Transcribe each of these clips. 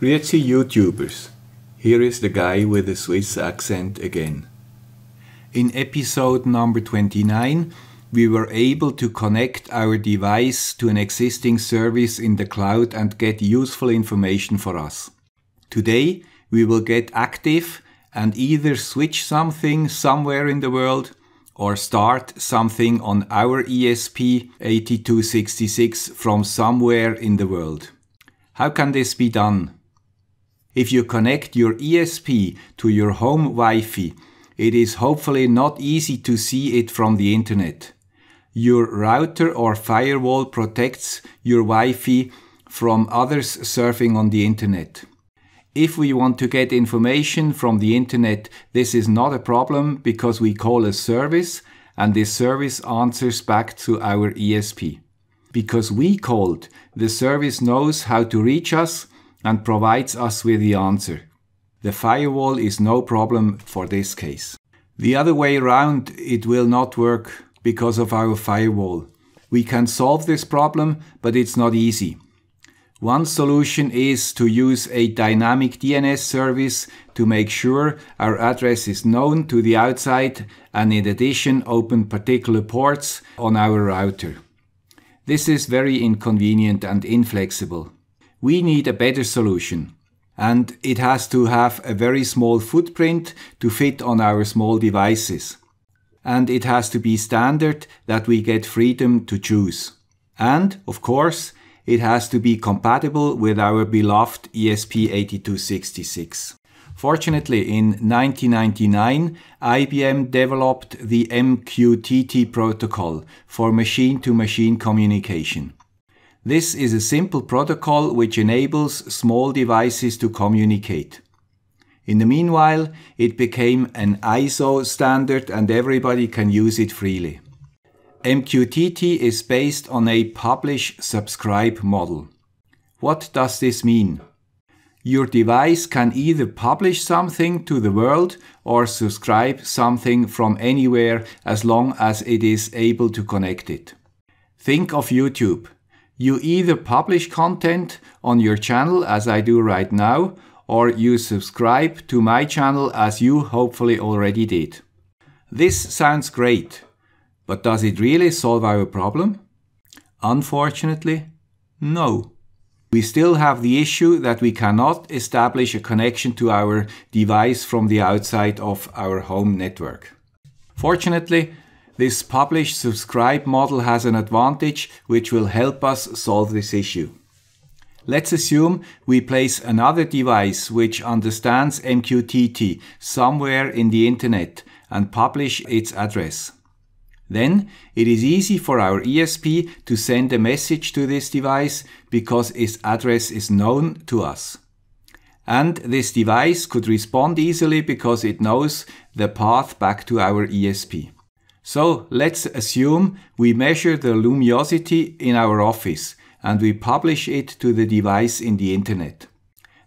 Grüezi YouTubers. Here is the guy with the Swiss accent again. In episode number 29, we were able to connect our device to an existing service in the cloud and get useful information for us. Today, we will get active and either switch something somewhere in the world or start something on our ESP8266 from somewhere in the world. How can this be done? If you connect your ESP to your home Wi-Fi, it is hopefully not easy to see it from the internet. Your router or firewall protects your Wi-Fi from others surfing on the internet. If we want to get information from the internet, this is not a problem because we call a service and this service answers back to our ESP. Because we called, the service knows how to reach us and provides us with the answer. The firewall is no problem for this case. The other way around, it will not work because of our firewall. We can solve this problem, but it's not easy. One solution is to use a dynamic DNS service to make sure our address is known to the outside and in addition open particular ports on our router. This is very inconvenient and inflexible. We need a better solution. And it has to have a very small footprint to fit on our small devices. And it has to be standard that we get freedom to choose. And, of course, it has to be compatible with our beloved ESP8266. Fortunately, in 1999, IBM developed the MQTT protocol for machine to machine communication. This is a simple protocol which enables small devices to communicate. In the meanwhile, it became an ISO standard and everybody can use it freely. MQTT is based on a publish-subscribe model. What does this mean? Your device can either publish something to the world or subscribe something from anywhere as long as it is able to connect it. Think of YouTube. You either publish content on your channel as I do right now, or you subscribe to my channel as you hopefully already did. This sounds great, but does it really solve our problem? Unfortunately, no. We still have the issue that we cannot establish a connection to our device from the outside of our home network. Fortunately, this publish subscribe model has an advantage which will help us solve this issue. Let's assume we place another device which understands MQTT somewhere in the internet and publish its address. Then it is easy for our ESP to send a message to this device because its address is known to us. And this device could respond easily because it knows the path back to our ESP. So let's assume we measure the luminosity in our office and we publish it to the device in the internet.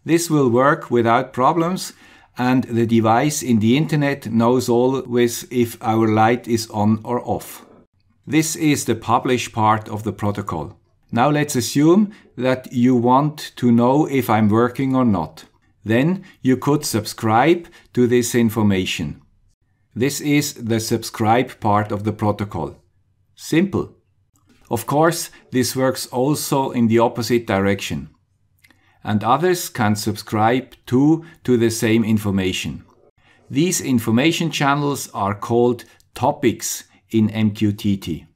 This will work without problems and the device in the internet knows always if our light is on or off. This is the publish part of the protocol. Now let's assume that you want to know if I'm working or not. Then you could subscribe to this information. This is the subscribe part of the protocol. Simple. Of course, this works also in the opposite direction. And others can subscribe too to the same information. These information channels are called topics in MQTT.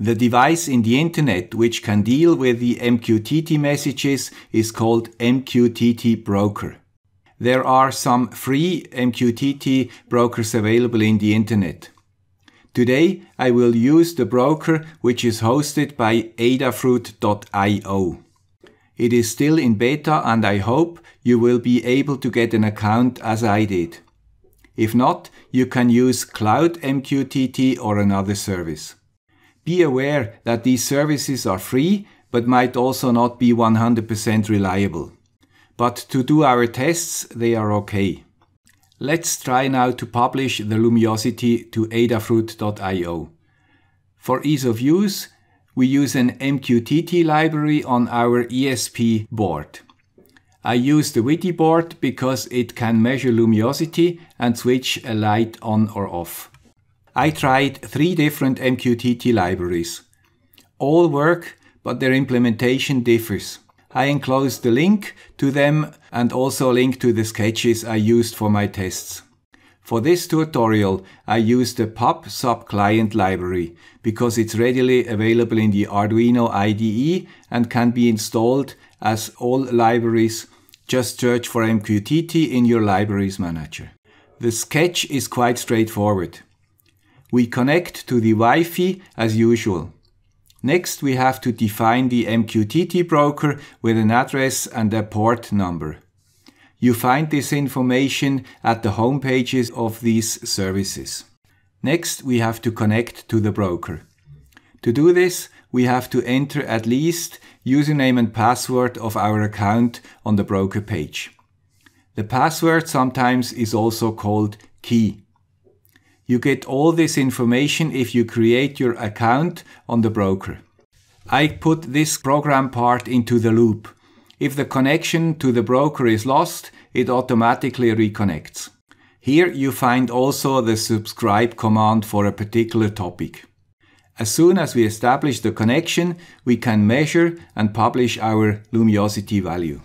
The device in the internet which can deal with the MQTT messages is called MQTT broker. There are some free MQTT brokers available in the internet. Today I will use the broker which is hosted by adafruit.io. It is still in beta and I hope you will be able to get an account as I did. If not, you can use Cloud MQTT or another service. Be aware that these services are free but might also not be 100% reliable but to do our tests they are okay. Let's try now to publish the luminosity to adafruit.io. For ease of use, we use an MQTT library on our ESP board. I use the Witty board because it can measure luminosity and switch a light on or off. I tried three different MQTT libraries. All work, but their implementation differs. I enclosed the link to them and also a link to the sketches I used for my tests. For this tutorial, I used the PubSub client library because it's readily available in the Arduino IDE and can be installed as all libraries. Just search for MQTT in your libraries manager. The sketch is quite straightforward. We connect to the Wi-Fi as usual. Next, we have to define the MQTT broker with an address and a port number. You find this information at the home pages of these services. Next, we have to connect to the broker. To do this, we have to enter at least username and password of our account on the broker page. The password sometimes is also called key. You get all this information if you create your account on the broker. I put this program part into the loop. If the connection to the broker is lost, it automatically reconnects. Here you find also the subscribe command for a particular topic. As soon as we establish the connection, we can measure and publish our luminosity value.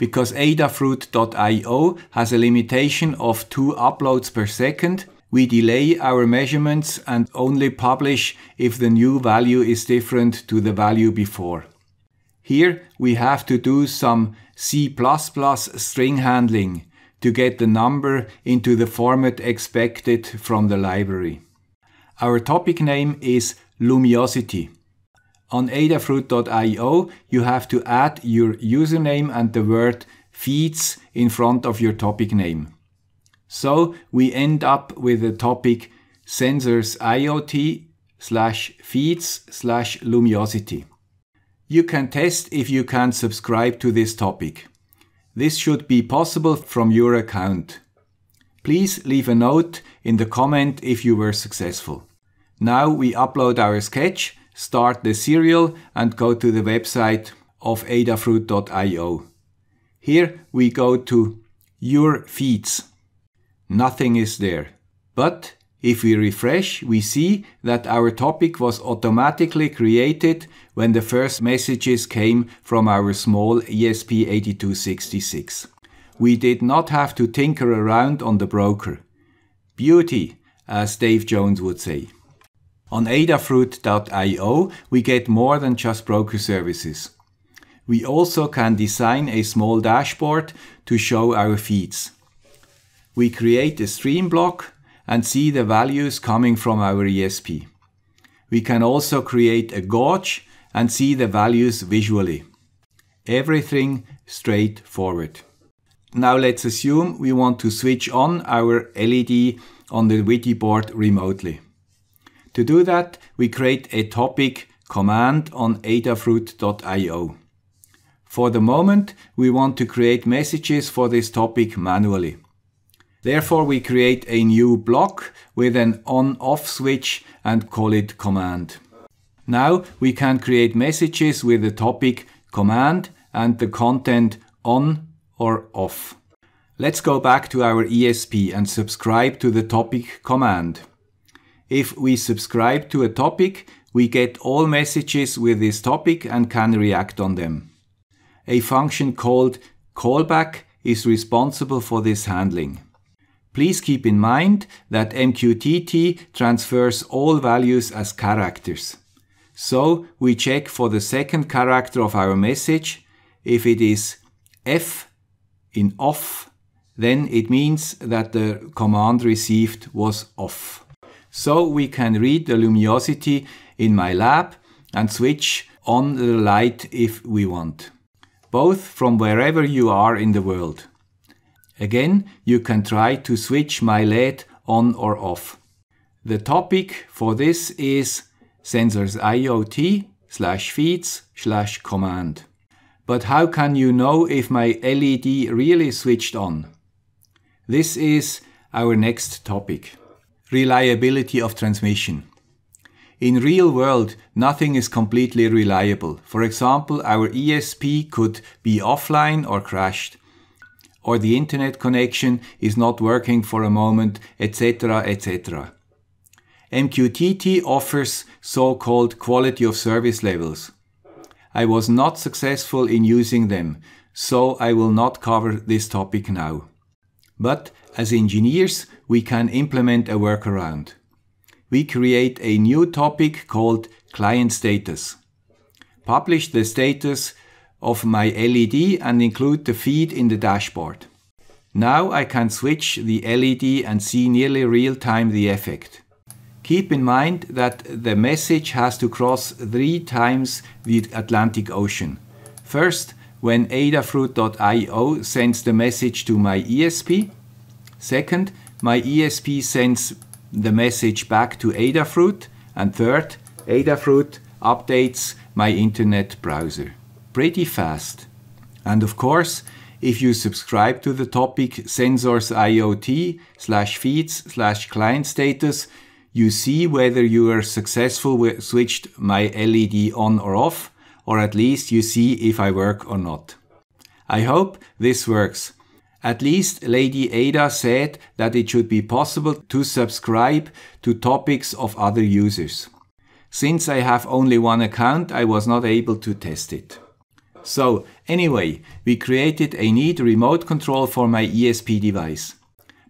Because Adafruit.io has a limitation of two uploads per second, we delay our measurements and only publish if the new value is different to the value before. Here we have to do some C++ string handling to get the number into the format expected from the library. Our topic name is Luminosity. On adafruit.io you have to add your username and the word feeds in front of your topic name. So we end up with the topic sensors IoT slash feeds slash luminosity. You can test if you can subscribe to this topic. This should be possible from your account. Please leave a note in the comment if you were successful. Now we upload our sketch, start the serial and go to the website of adafruit.io. Here we go to Your Feeds nothing is there. But if we refresh, we see that our topic was automatically created when the first messages came from our small ESP8266. We did not have to tinker around on the broker. Beauty, as Dave Jones would say. On adafruit.io, we get more than just broker services. We also can design a small dashboard to show our feeds we create a stream block and see the values coming from our ESP. We can also create a gauge and see the values visually. Everything straightforward. Now let's assume we want to switch on our LED on the Witty board remotely. To do that, we create a topic command on adafruit.io. For the moment, we want to create messages for this topic manually. Therefore, we create a new block with an on-off switch and call it command. Now we can create messages with the topic command and the content on or off. Let's go back to our ESP and subscribe to the topic command. If we subscribe to a topic, we get all messages with this topic and can react on them. A function called callback is responsible for this handling. Please keep in mind that MQTT transfers all values as characters. So we check for the second character of our message. If it is F in off, then it means that the command received was off. So we can read the luminosity in my lab and switch on the light if we want, both from wherever you are in the world. Again, you can try to switch my LED on or off. The topic for this is sensors IoT slash feeds slash command. But how can you know if my LED really switched on? This is our next topic. Reliability of transmission. In real world, nothing is completely reliable. For example, our ESP could be offline or crashed, or the internet connection is not working for a moment, etc., etc. MQTT offers so-called quality of service levels. I was not successful in using them, so I will not cover this topic now. But as engineers, we can implement a workaround. We create a new topic called client status. Publish the status of my LED and include the feed in the dashboard. Now I can switch the LED and see nearly real time the effect. Keep in mind that the message has to cross three times the Atlantic Ocean. First, when Adafruit.io sends the message to my ESP. Second, my ESP sends the message back to Adafruit. And third, Adafruit updates my internet browser. Pretty fast. And of course, if you subscribe to the topic sensors IoT slash feeds slash client status, you see whether you are successful with switched my LED on or off, or at least you see if I work or not. I hope this works. At least Lady Ada said that it should be possible to subscribe to topics of other users. Since I have only one account, I was not able to test it. So, anyway, we created a neat remote control for my ESP device.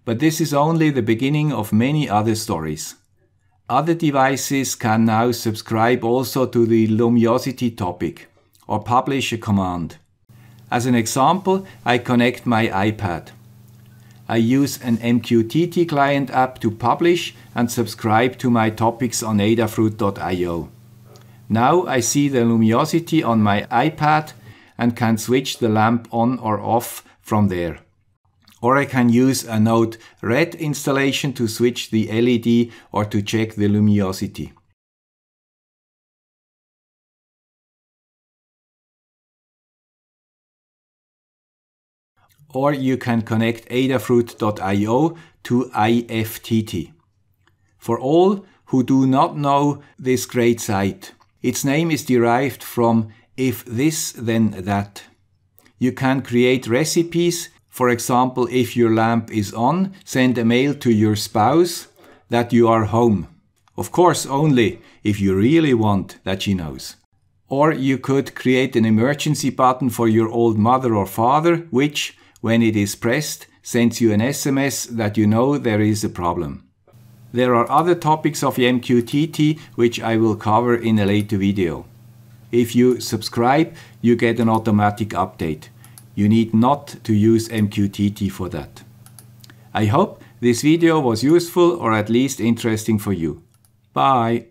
But this is only the beginning of many other stories. Other devices can now subscribe also to the Lumiosity topic or publish a command. As an example, I connect my iPad. I use an MQTT client app to publish and subscribe to my topics on adafruit.io. Now I see the lumiosity on my iPad and can switch the lamp on or off from there or I can use a Node RED installation to switch the LED or to check the luminosity. Or you can connect adafruit.io to IFTT. For all who do not know this great site, its name is derived from if this then that. You can create recipes for example, if your lamp is on, send a mail to your spouse that you are home. Of course, only if you really want that she knows. Or you could create an emergency button for your old mother or father, which, when it is pressed, sends you an SMS that you know there is a problem. There are other topics of MQTT which I will cover in a later video. If you subscribe, you get an automatic update. You need not to use MQTT for that. I hope this video was useful or at least interesting for you. Bye!